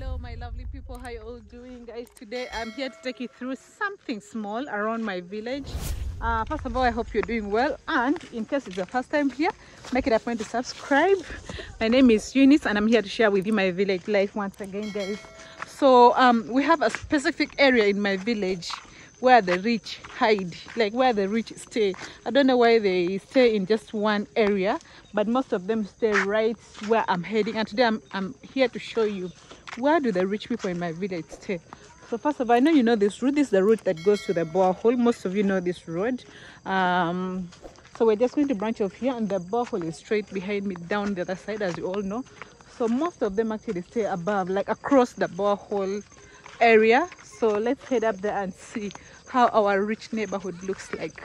hello my lovely people. How you all doing guys? Today i'm here to take you through something small around my village. Uh, first of all i hope you're doing well. And in case it's your first time here make it a point to subscribe. My name is eunice and i'm here to share with you my village life once again guys. So um we have a specific area in my village where the rich hide like where the rich stay. I don't know why they stay in just one area but most of them stay right where i'm heading. And today i'm, I'm here to show you where do the rich people in my village stay? So first of all i know you know this route this is the route that goes to the borehole. Most of you know this road. Um so we're just going to branch off here and the borehole is straight behind me down the other side as you all know. So most of them actually stay above like across the borehole area. So let's head up there and see how our rich neighborhood looks like.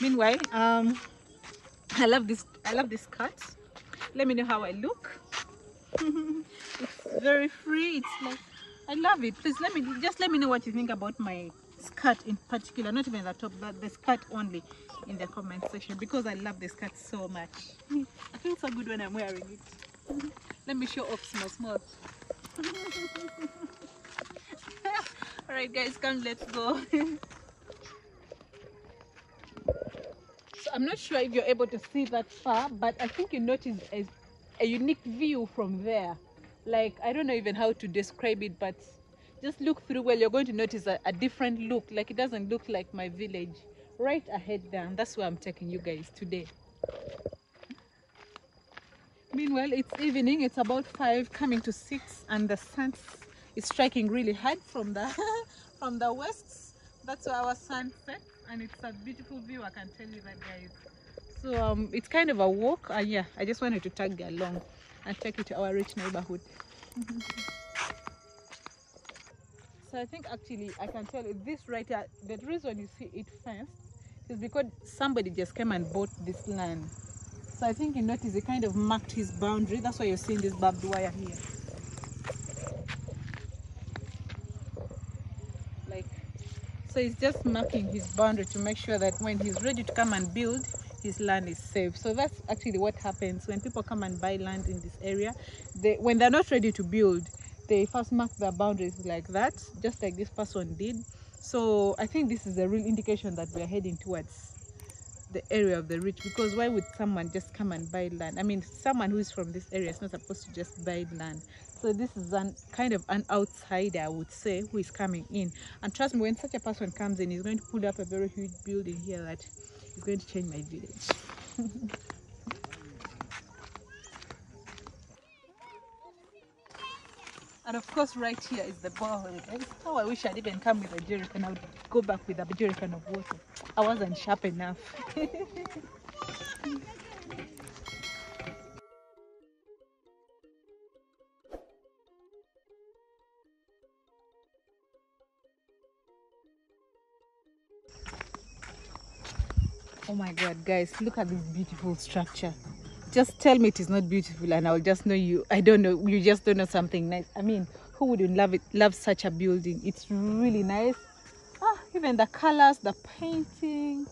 Meanwhile um i love this i love this cut. Let me know how i look. It's very free it's like i love it. Please let me just let me know what you think about my skirt in particular not even the top but the skirt only in the comment section because i love this skirt so much. I feel so good when i'm wearing it. Let me show off small small. All right guys come let's go so i'm not sure if you're able to see that far but i think you notice a, a unique view from there. Like i don't know even how to describe it but just look through well you're going to notice a, a different look. Like it doesn't look like my village. Right ahead there and that's where i'm taking you guys today. Meanwhile it's evening. It's about five coming to six and the sun is striking really hard from the from the west. That's where our sun sets and it's a beautiful view i can tell you that guys. So um it's kind of a walk. And yeah i just wanted to tag you along and take you to our rich neighborhood. So i think actually i can tell you this right here the reason you see it fenced is because somebody just came and bought this land. So i think you notice he kind of marked his boundary. That's why you're seeing this barbed wire here like so he's just marking his boundary to make sure that when he's ready to come and build his land is safe. So that's actually what happens when people come and buy land in this area. They when they're not ready to build they first mark their boundaries like that just like this person did. So i think this is a real indication that we're heading towards the area of the rich because why would someone just come and buy land? I mean someone who is from this area is not supposed to just buy land. So this is an kind of an outsider i would say who is coming in. And trust me when such a person comes in he's going to put up a very huge building here that is going to change my village and of course right here is the borehole. Guys oh i wish i'd even come with a jerrycan i would go back with a jerrycan of water. I wasn't sharp enough. Oh my god guys look at this beautiful structure just tell me it is not beautiful and i'll just know you i don't know you just don't know something nice. I mean who wouldn't love it love such a building? It's really nice. Ah even the colors the painting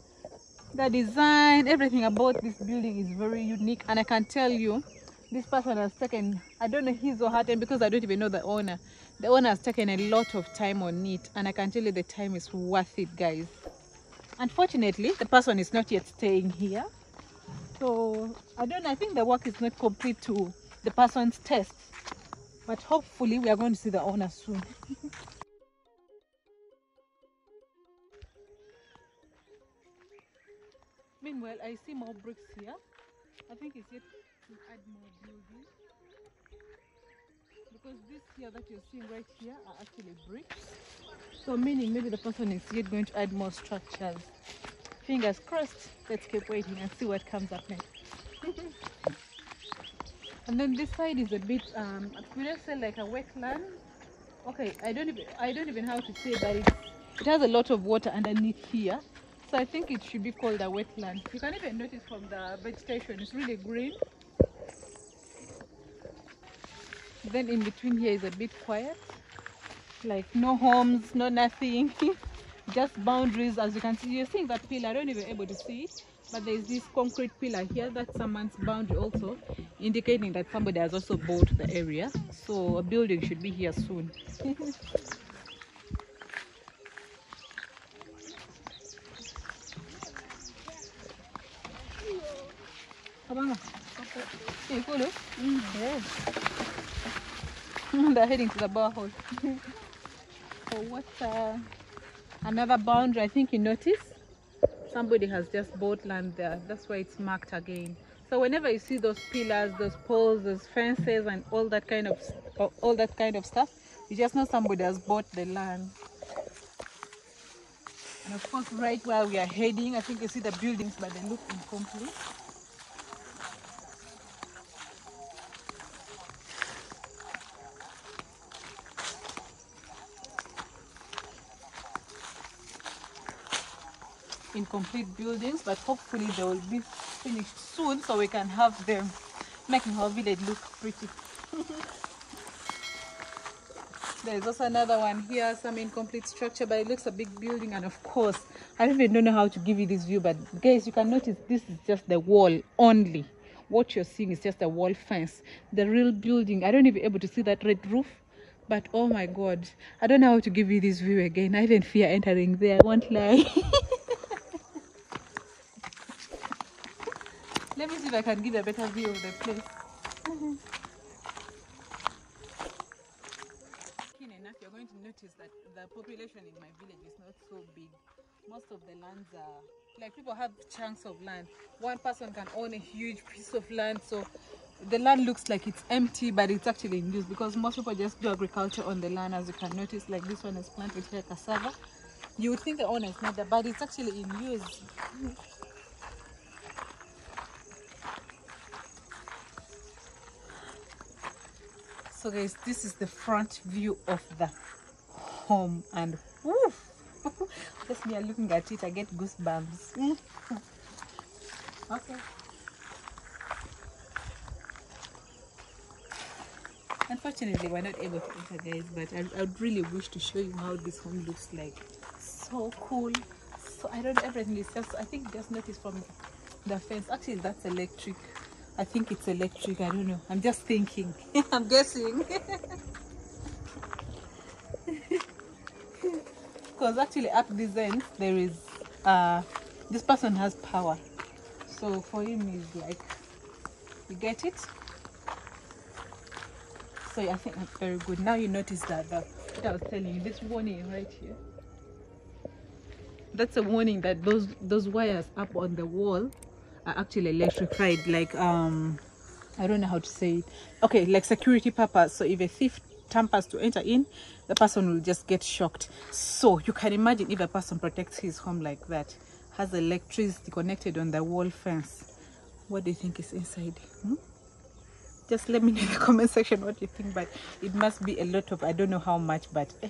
the design everything about this building is very unique. And i can tell you this person has taken i don't know his or her time because i don't even know the owner. The owner has taken a lot of time on it and i can tell you the time is worth it guys. Unfortunately the person is not yet staying here so i don't i think the work is not complete to the person's taste but hopefully we are going to see the owner soon. Meanwhile i see more bricks here. I think it's yet to add more buildings. Because this here that you're seeing right here are actually bricks. So meaning maybe the person is yet going to add more structures fingers crossed. Let's keep waiting and see what comes up next. And then this side is a bit um we don't say like a wetland okay i don't even i don't even know how to say but it, it has a lot of water underneath here. So i think it should be called a wetland you can even notice from the vegetation it's really green. Then in between here is a bit quiet. Like no homes no nothing just boundaries as you can see you're seeing that pillar i don't even able to see it but there's this concrete pillar here that's someone's boundary also indicating that somebody has also bought the area. So a building should be here soon. They're heading to the borehole. what's uh, another boundary? I think you notice somebody has just bought land there. That's why it's marked again. So whenever you see those pillars, those poles, those fences, and all that kind of all that kind of stuff, you just know somebody has bought the land. And of course, right where we are heading, I think you see the buildings, but they look incomplete. Incomplete buildings but hopefully they will be finished soon so we can have them making our village look pretty. There's also another one here some incomplete structure but it looks a big building and of course i don't even know how to give you this view but guys you can notice this is just the wall only. What you're seeing is just a wall fence. The real building i don't even able to see that red roof but oh my god i don't know how to give you this view again. I even fear entering there i won't lie Let me see if I can give a better view of the place. Enough, you're going to notice that the population in my village is not so big. Most of the lands are like people have chunks of land. One person can own a huge piece of land, so the land looks like it's empty, but it's actually in use because most people just do agriculture on the land. As you can notice, like this one is planted here cassava. You would think the owner is not there, but it's actually in use. So guys this is the front view of the home and woof, just me looking at it i get goosebumps. Okay. Unfortunately we're not able to enter guys but I, I would really wish to show you how this home looks like. So cool. So i don't everything is just i think just notice from the fence actually that's electric I think it's electric. I don't know. I'm just thinking. I'm guessing. Because actually at this end, there is, uh, this person has power. So for him is like, you get it? So I think that's very good. Now you notice that, the, what I was telling you, this warning right here. That's a warning that those those wires up on the wall are actually electrified like um i don't know how to say it okay like security purpose so if a thief tampers to enter in the person will just get shocked so you can imagine if a person protects his home like that has electricity connected on the wall fence what do you think is inside hmm? just let me know in the comment section what you think but it must be a lot of i don't know how much but eh.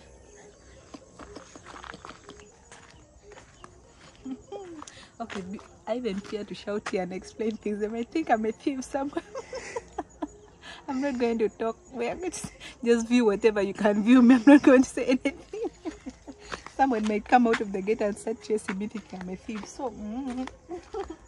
Okay I even fear to shout here and explain things. They might think I'm a thief somewhere. I'm not going to talk. We're going to just view whatever you can view me. I'm not going to say anything. Someone might come out of the gate and start chasing me thinking I'm a thief. So, mm -hmm.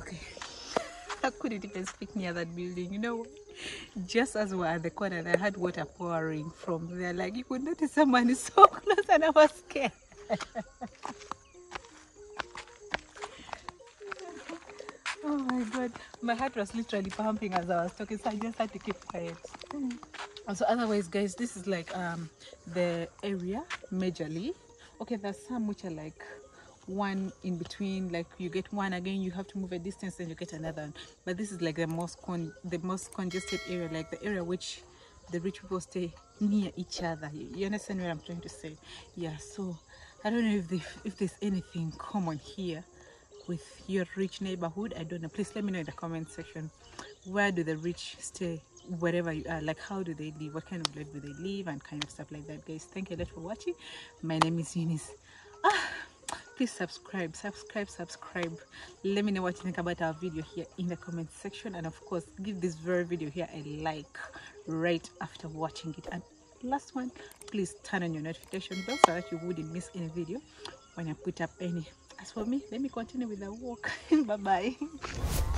couldn't even speak near that building. You know, just as we were at the corner, I had water pouring from there. Like you could notice someone is so close, and I was scared. oh my god, my heart was literally pumping as I was talking, so I just had to keep quiet. Also, otherwise, guys, this is like um the area majorly. Okay, there's some which are like one in between like you get one again you have to move a distance then you get another one. But this is like the most con the most congested area like the area which the rich people stay near each other. You, understand what i'm trying to say? Yeah so i don't know if if there's anything common here with your rich neighborhood. I don't know. Please let me know in the comment section. Where do the rich stay wherever you are? Like how do they live? What kind of life do they live? And kind of stuff like that guys. Thank you a lot for watching. My name is eunice. Ah please subscribe subscribe subscribe. Let me know what you think about our video here in the comment section. And of course give this very video here a like right after watching it. And last one please turn on your notification bell so that you wouldn't miss any video when i put up any. As for me let me continue with the walk. Bye bye